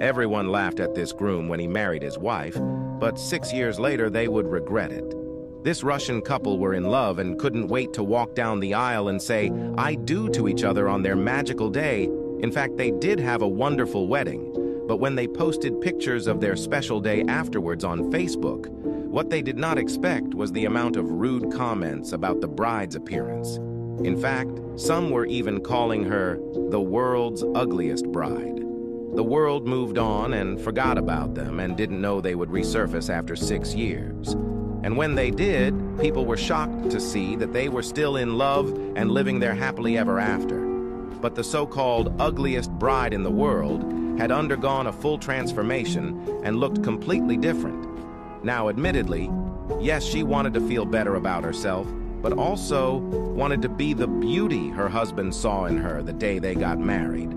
Everyone laughed at this groom when he married his wife, but six years later they would regret it. This Russian couple were in love and couldn't wait to walk down the aisle and say, I do to each other on their magical day. In fact, they did have a wonderful wedding, but when they posted pictures of their special day afterwards on Facebook, what they did not expect was the amount of rude comments about the bride's appearance. In fact, some were even calling her the world's ugliest bride. The world moved on and forgot about them and didn't know they would resurface after six years. And when they did, people were shocked to see that they were still in love and living their happily ever after. But the so-called ugliest bride in the world had undergone a full transformation and looked completely different. Now, admittedly, yes, she wanted to feel better about herself, but also wanted to be the beauty her husband saw in her the day they got married.